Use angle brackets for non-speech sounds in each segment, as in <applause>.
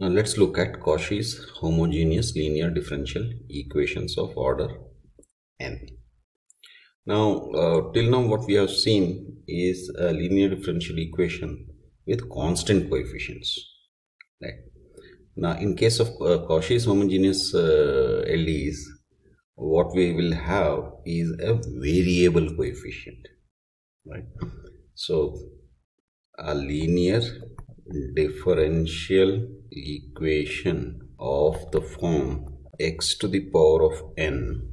Now let's look at Cauchy's homogeneous linear differential equations of order n. Now uh, till now what we have seen is a linear differential equation with constant coefficients. Right. Now in case of uh, Cauchy's homogeneous uh, LDs what we will have is a variable coefficient right so a linear differential equation of the form x to the power of n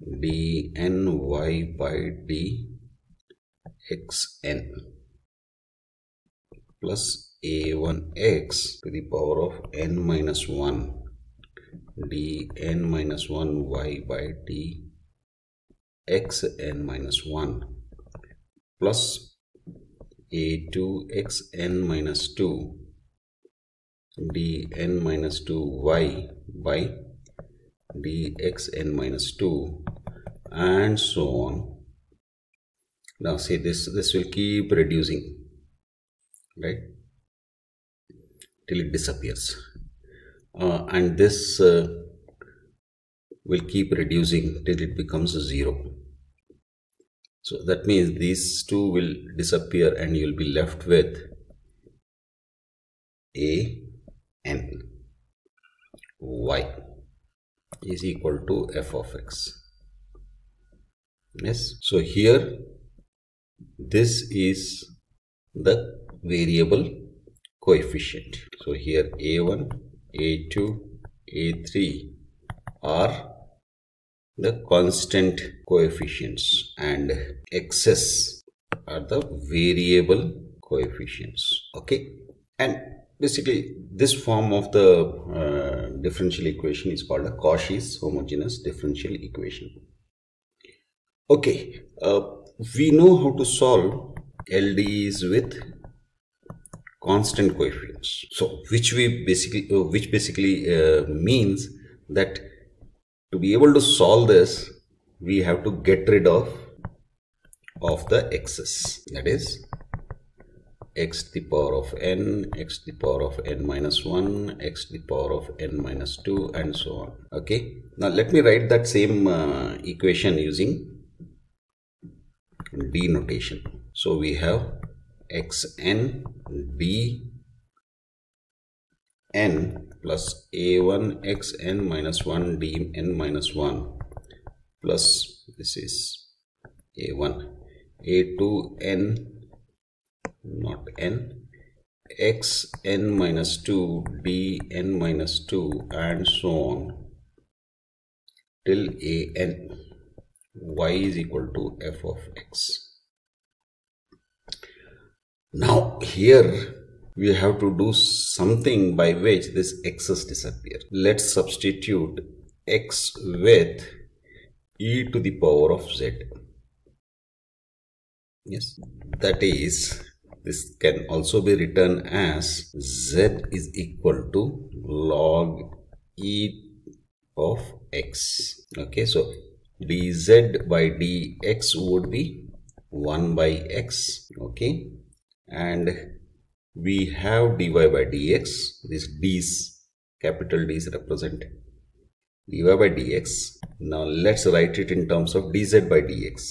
dny by dxn plus a1x to the power of n minus 1 dn minus 1 y by dxn minus 1 plus a2 xn minus 2 dn minus 2 y by dxn minus 2 and so on. Now see this this will keep reducing right till it disappears. Uh, and this uh, will keep reducing till it becomes zero. So that means these two will disappear and you'll be left with a n y is equal to f of x. Yes? So here this is the variable coefficient. So here a1 a2 a3 are the constant coefficients and x's are the variable coefficients. Okay? And basically this form of the uh, differential equation is called a Cauchy's homogeneous differential equation. Okay uh, we know how to solve LDs with constant coefficients. So which we basically uh, which basically uh, means that to be able to solve this we have to get rid of of the x's that is x to the power of n x to the power of n minus 1 x to the power of n minus 2 and so on. Okay? Now let me write that same uh, equation using d notation. So we have xn d n plus a1 xn minus 1 dn minus 1 plus this is a1 a2 n not n. X n minus 2 d n minus 2 and so on till a n. Y is equal to f of x. Now here we have to do something by which this x's disappear let's substitute x with e to the power of z. Yes that is this can also be written as z is equal to log e of x. Okay so dz by dx would be 1 by x. Okay and we have dy by dx. This d's capital d's represent dy by dx. Now let's write it in terms of dz by dx.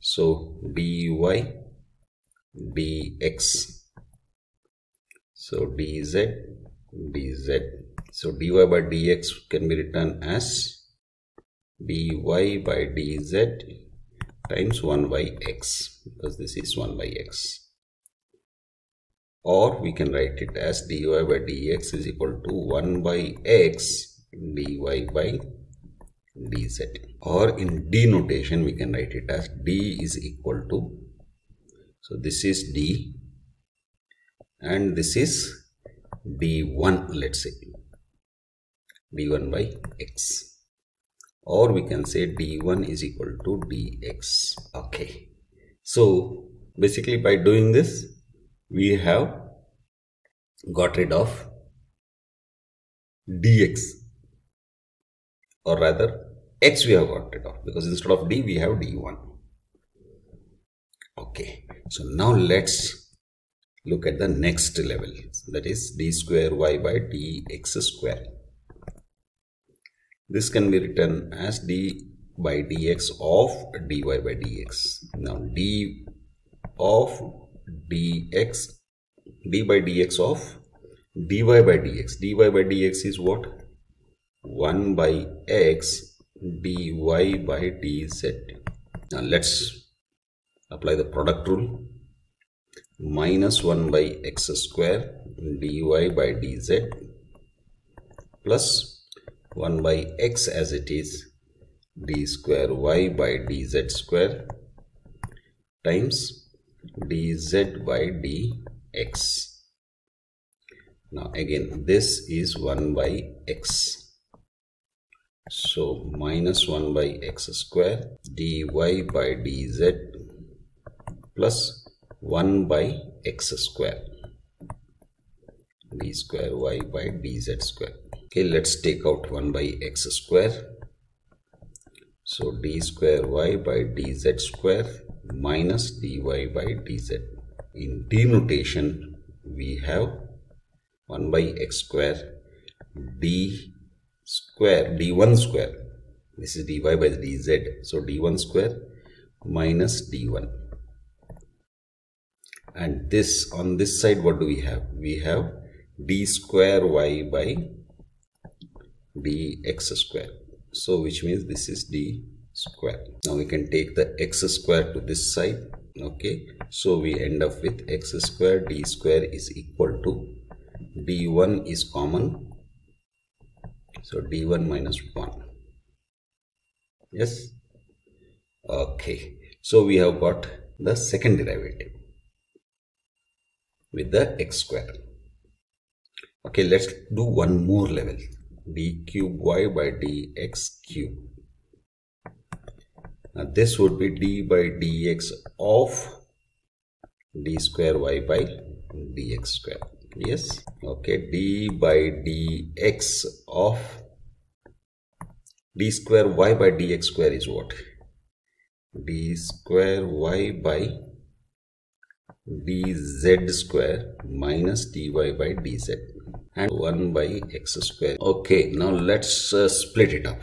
So dy dx so dz dz so dy by dx can be written as dy by dz times 1 by x because this is 1 by x. Or we can write it as dy by dx is equal to 1 by x dy by dz or in d notation we can write it as d is equal to so this is d and this is d1 let's say. D1 by x. Or we can say d1 is equal to dx okay. So basically by doing this we have got rid of dx or rather x we have got rid of because instead of d we have d1 okay so now let's look at the next level. That is d square y by dx square. This can be written as d by dx of dy by dx. Now d of dx d by dx of dy by dx. dy by dx is what? 1 by x dy by dz. Now let's apply the product rule minus 1 by x square dy by dz plus 1 by x as it is d square y by dz square times dz by dx. Now again this is 1 by x. So minus 1 by x square dy by dz plus 1 by x square. D square y by dz square. Okay let's take out 1 by x square. So d square y by dz square minus dy by dz. In d notation we have 1 by x square d square d1 square. This is dy by dz. So d1 square minus d1 and this on this side what do we have? We have d square y by dx square. So which means this is d square. Now we can take the x square to this side. Okay. So we end up with x square d square is equal to d1 is common. So d1 minus 1 yes? Okay. So we have got the second derivative with the x square. Okay, let's do one more level. d cube y by dx cube. Now this would be d by dx of d square y by dx square. Yes. Okay, d by dx of d square y by dx square is what? d square y by dz square minus dy by dz. And 1 by x square. Okay now let's uh, split it up.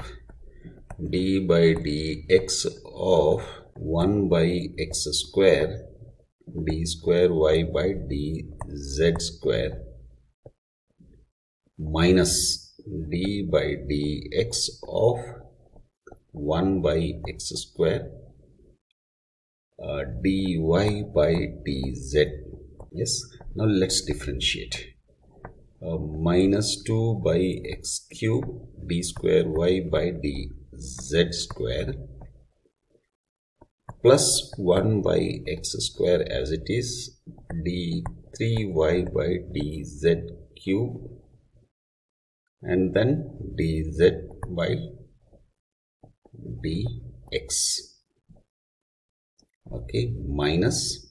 D by dx of 1 by x square d square y by dz square minus d by dx of 1 by x square uh, dy by dz yes. Now let's differentiate. Uh, minus 2 by x cube d square y by dz square plus 1 by x square as it is d3y by dz cube and then dz by dx okay minus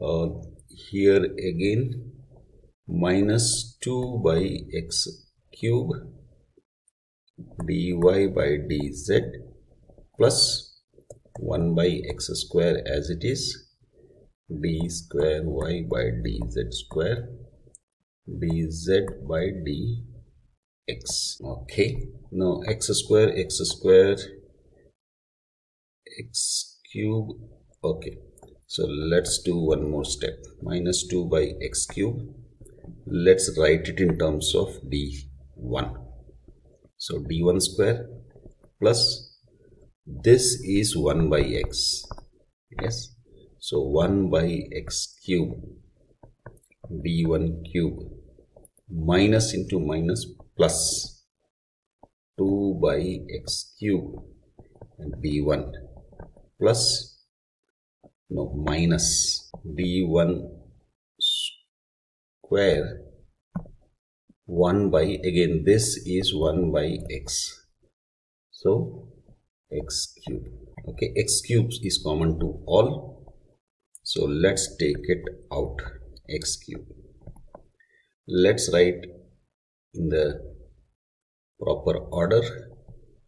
uh, here again minus 2 by x cube dy by dz plus 1 by x square as it is d square y by dz square dz by dx. Okay now x square x square x cube. Okay. So let's do one more step. Minus 2 by x cube. Let's write it in terms of d1 so d1 square plus this is 1 by x. Yes? So 1 by x cube d1 cube minus into minus plus 2 by x cube and d1 plus no minus d1 square 1 by again this is 1 by x. So x cube. Okay x cubes is common to all. So let's take it out x cube. Let's write in the proper order.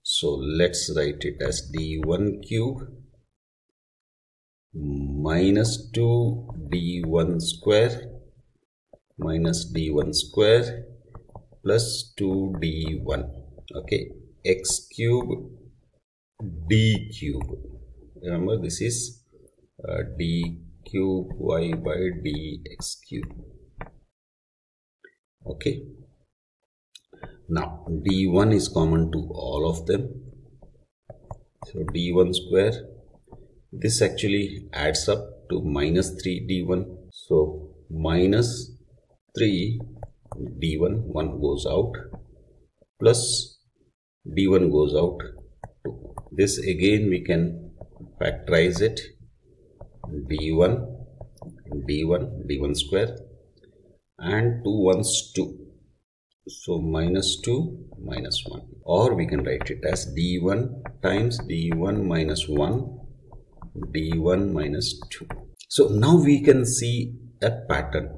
So let's write it as d1 cube minus 2 d1 square minus d1 square plus 2 d1 okay? X cube d cube. Remember this is uh, d cube y by dx cube okay? Now d1 is common to all of them. So d1 square this actually adds up to minus 3 d1 so minus 3 d1 1 goes out plus d1 goes out. This again we can factorize it. D1 d1 d1 square and 2 ones 2 so minus 2 minus 1 or we can write it as d1 times d1 minus 1 d1 minus 2 so now we can see a pattern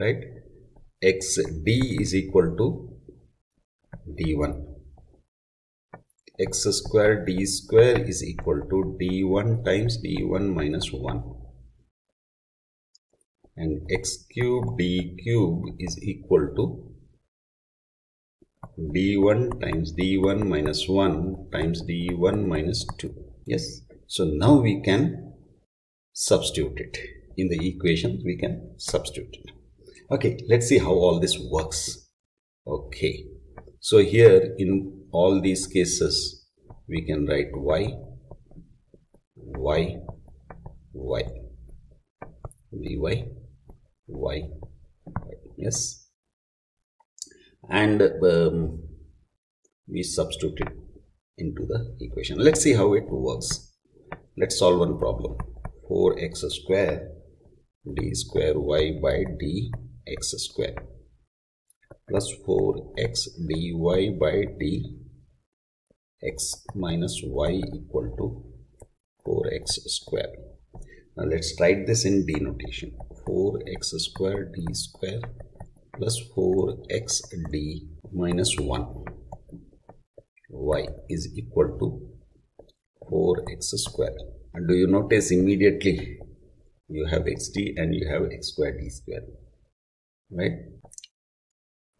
right? X d is equal to d1 x square d square is equal to d1 times d1 minus 1 and x cube d cube is equal to d1 times d1 minus 1 times d1 minus 2 yes so now we can substitute it. In the equation we can substitute it. Okay let's see how all this works. Okay. So here in all these cases we can write y y y. Dy y, y. Yes. And um, we substitute it into the equation. Let's see how it works let's solve one problem. 4x square d square y by dx square. Plus 4x dy by d x minus y equal to 4x square. Now let's write this in d notation 4x square d square plus 4x d minus 1 y is equal to 4x square. And do you notice immediately you have xd and you have x square d square right?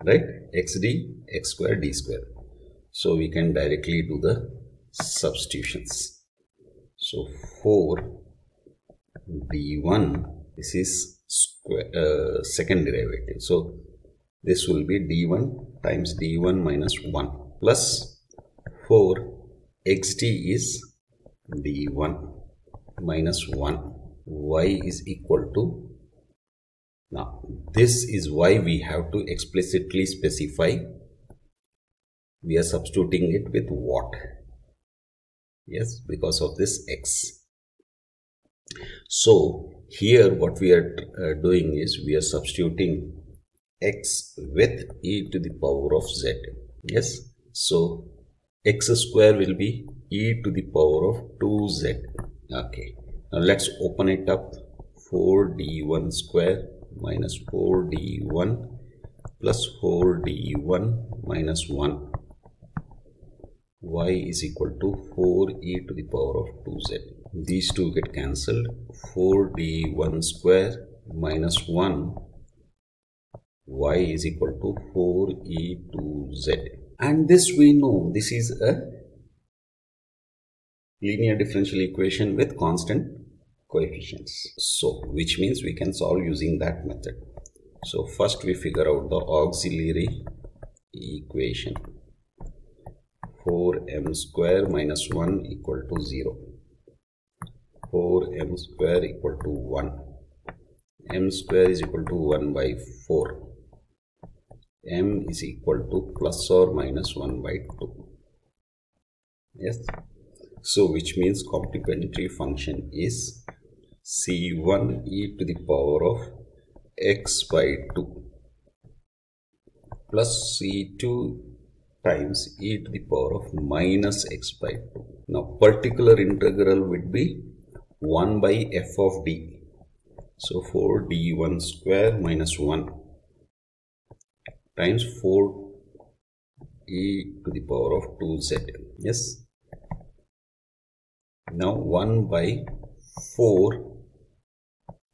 Right? xd x square d square. So we can directly do the substitutions. So 4 d1 this is square uh, second derivative. So this will be d1 times d1 minus 1 plus 4 xt is d1 minus 1 y is equal to now this is why we have to explicitly specify we are substituting it with what? Yes because of this x. So here what we are uh, doing is we are substituting x with e to the power of z. Yes? So x square will be e to the power of 2z okay. Now let's open it up. 4d1 square minus 4d1 plus 4d1 minus 1 y is equal to 4e to the power of 2z these two get cancelled. 4d1 square minus 1 y is equal to 4e to z and this we know this is a linear differential equation with constant coefficients. So which means we can solve using that method. So first we figure out the auxiliary equation. 4m square minus 1 equal to 0 4m square equal to 1 m square is equal to 1 by 4 m is equal to plus or minus 1 by 2 yes so which means complementary function is c1 e to the power of x by 2 plus c2 times e to the power of minus x by 2. Now particular integral would be 1 by f of d. So 4 d1 square minus 1 times 4 e to the power of 2z. Yes. Now 1 by 4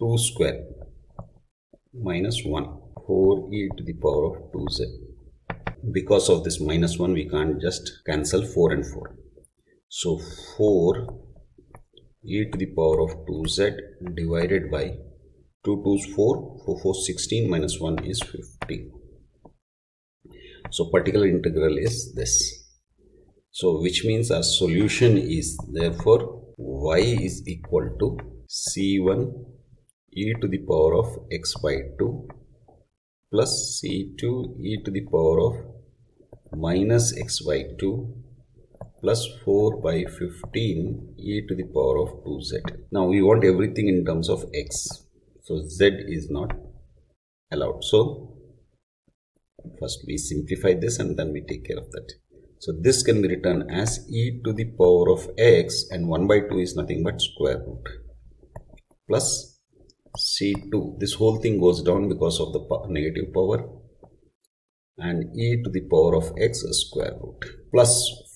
2 square minus 1 4 e to the power of 2z because of this minus 1 we can't just cancel 4 and 4 so 4 e to the power of 2z divided by 2 2 is 4 4 4 16 minus 1 is 50 so particular integral is this so which means our solution is therefore y is equal to c1 e to the power of x by 2 plus c2 e to the power of minus x by 2 plus 4 by 15 e to the power of 2z. Now we want everything in terms of x. So z is not allowed. So first we simplify this and then we take care of that. So this can be written as e to the power of x and 1 by 2 is nothing but square root plus C2. This whole thing goes down because of the negative power and e to the power of x square root plus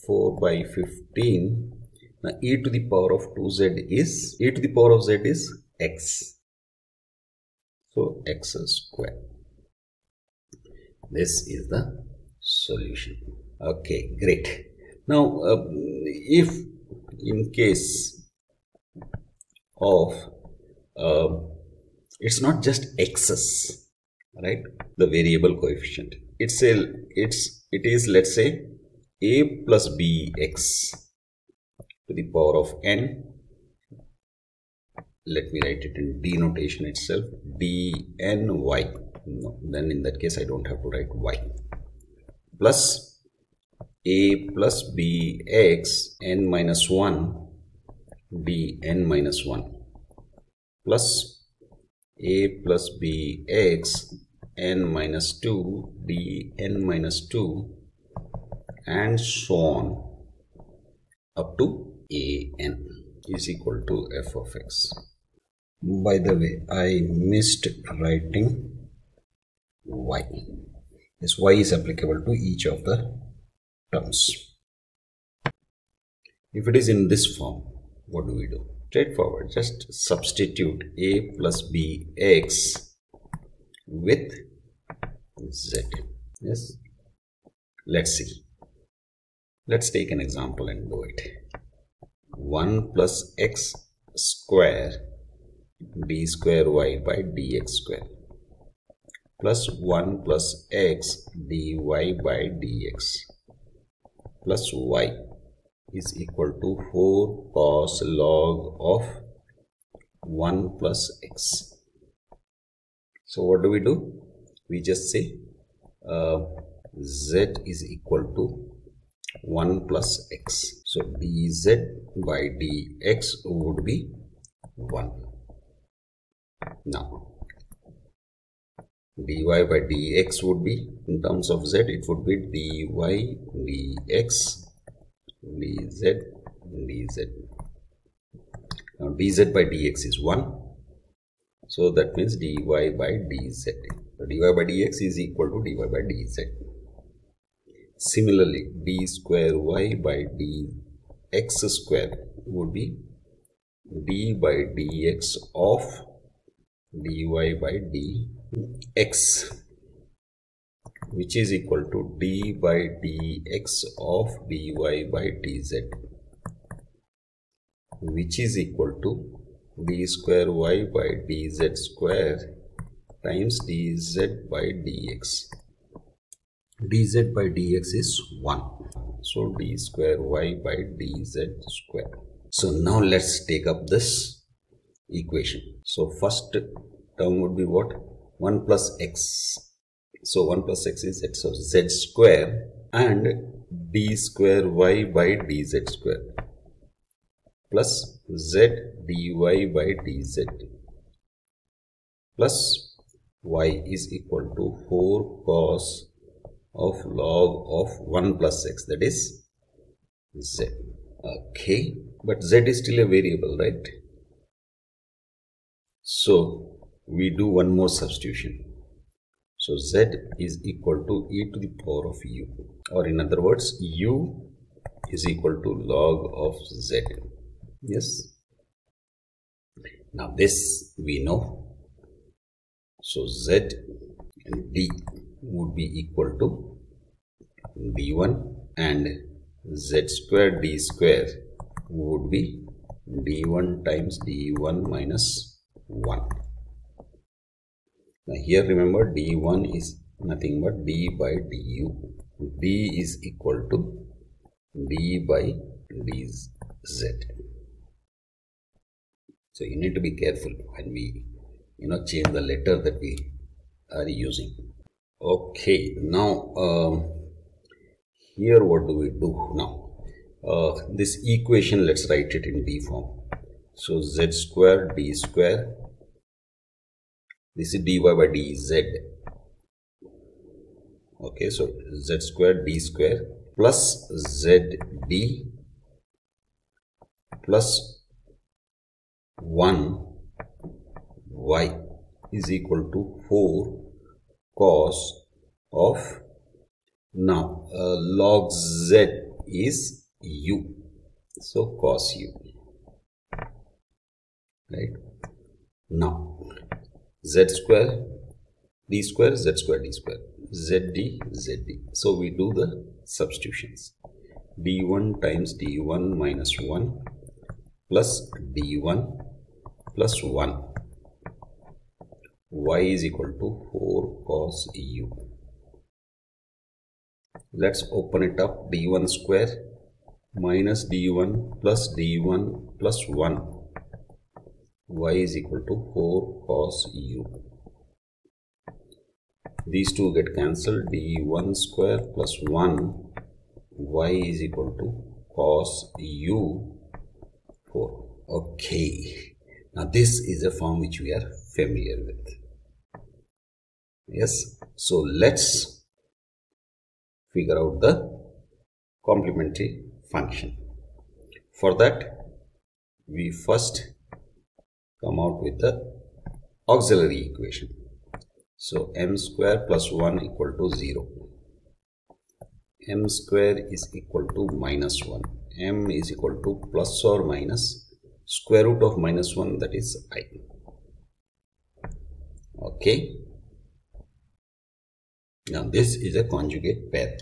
4 by 15. Now e to the power of 2z is, e to the power of z is x. So x square. This is the solution. Okay, great. Now, uh, if in case of uh, it's not just x's right the variable coefficient it's a it's it is let's say a plus bx to the power of n let me write it in d notation itself dny no, then in that case i don't have to write y plus a plus bx n minus 1 bn minus 1 plus a plus b x n minus 2 bn 2 and so on up to a n is equal to f of x. By the way, I missed writing y. This y is applicable to each of the terms. If it is in this form, what do we do? straightforward just substitute a plus b x with z yes let's see let's take an example and do it 1 plus x square b square y by dx square plus 1 plus x dy by dx plus y is equal to 4 cos log of 1 plus x. So what do we do? We just say uh, z is equal to 1 plus x. So dz by dx would be 1. Now dy by dx would be in terms of z it would be dy dx dz dz. Now dz by dx is 1 so that means dy by dz. So dy by dx is equal to dy by dz. Similarly d square y by dx square would be d by dx of dy by dx which is equal to d by dx of dy by dz which is equal to d square y by dz square times dz by dx. dz by dx is 1 so d square y by dz square. So now let's take up this equation. So first term would be what 1 plus x. So 1 plus x is x of z square and d square y by dz square plus z dy by dz plus y is equal to 4 cos of log of 1 plus x that is z. Okay but z is still a variable right? So we do one more substitution so z is equal to e to the power of u or in other words u is equal to log of z. Yes. now this we know so z and d would be equal to d1 and z square d square would be d1 times d1 minus 1 now here remember d1 is nothing but d by du d is equal to d by dz so you need to be careful when we you know change the letter that we are using. Okay now um, here what do we do now? Uh, this equation let's write it in d form. So z square d square this is dy by dz. Okay so z square d square plus zd plus 1 y is equal to 4 cos of now uh, log z is u. So cos u. Right? Now z square d square z square d square zd zd so we do the substitutions. D1 times d1 minus 1 plus d1 plus 1 y is equal to 4 cos u. Let's open it up. D1 square minus d1 plus d1 plus 1 y is equal to 4 cos u. These two get cancelled. D1 square plus 1 y is equal to cos u 4 okay. Now this is a form which we are familiar with. Yes. So let's figure out the complementary function. For that we first come out with the auxiliary equation so m square plus 1 equal to 0. m square is equal to minus 1. m is equal to plus or minus square root of minus 1 that is i. Okay. Now this is a conjugate pair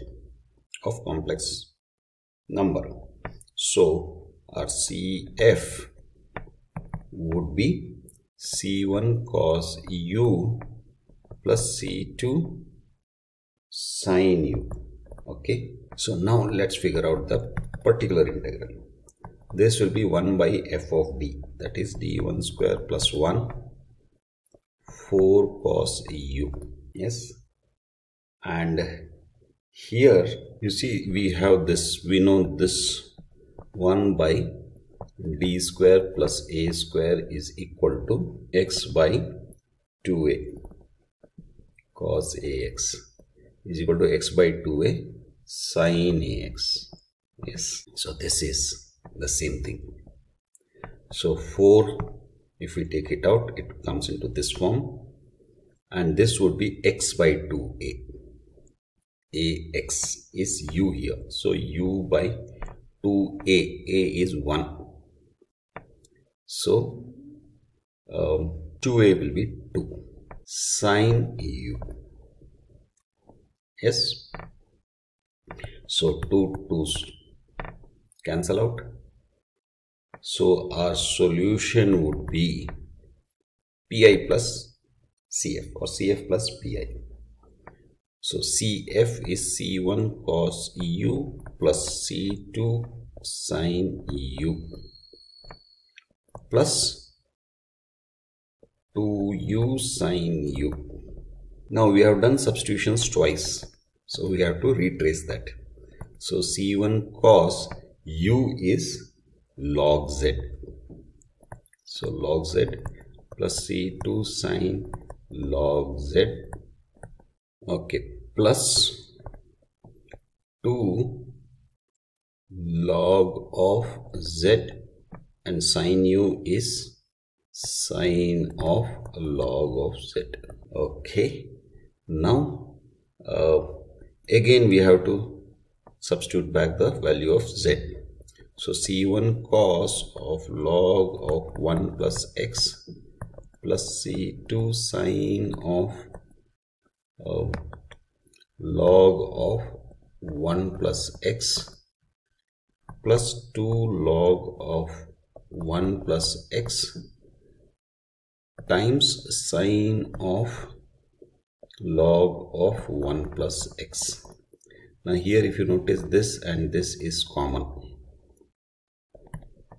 of complex number. So our CF would be C1 cos U plus c2 sine u. Okay? So now let's figure out the particular integral. This will be 1 by f of d that is d1 square plus 1 4 cos u. Yes? And here you see we have this we know this 1 by d square plus a square is equal to x by 2a cos ax is equal to x by 2a sine ax. Yes. So this is the same thing. So 4 if we take it out it comes into this form and this would be x by 2a ax is u here. So u by 2a a. Is 1 so um, 2a will be 2 sine u. Yes. So 2 2's cancel out. So our solution would be pi plus cf or cf plus pi so cf is c1 cos u plus c2 sine u plus 2u sine u. Now we have done substitutions twice. So we have to retrace that. So c1 cos u is log z. So log z plus c2 sine log z. Okay. Plus 2 log of z and sine u is sine of log of z. Okay. Now uh, again we have to substitute back the value of z. So c1 cos of log of 1 plus x plus c2 sine of uh, log of 1 plus x plus 2 log of 1 plus x times sine of log of 1 plus x. Now here if you notice this and this is common.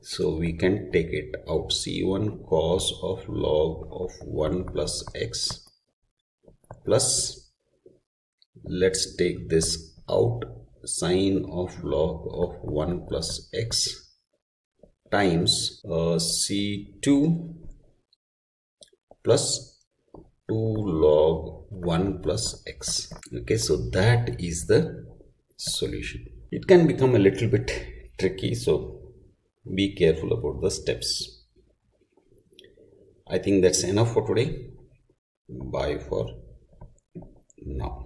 So we can take it out. C1 cos of log of 1 plus x plus let's take this out sine of log of 1 plus x times uh, c2 plus 2 log 1 plus x. Okay so that is the solution. It can become a little bit <laughs> tricky so be careful about the steps. I think that's enough for today. Bye for now